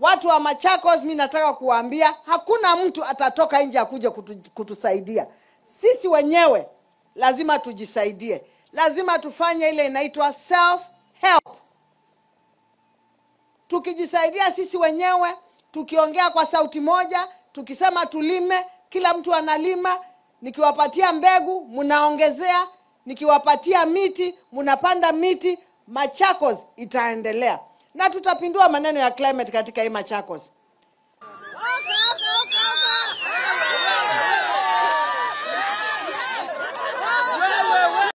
watu wa Machakos, mi nataka kuwaambia hakuna mtu atatoka nje akuja kutu, kutusaidia. Sisi wenyewe lazima tujisaidie, lazima tufanye ile inaitwa self help. Tukijisaidia sisi wenyewe, tukiongea kwa sauti moja, tukisema tulime, kila mtu analima. Nikiwapatia mbegu mnaongezea, nikiwapatia miti mnapanda miti. Machakos itaendelea na tutapindua maneno ya climate katika hii Machakos.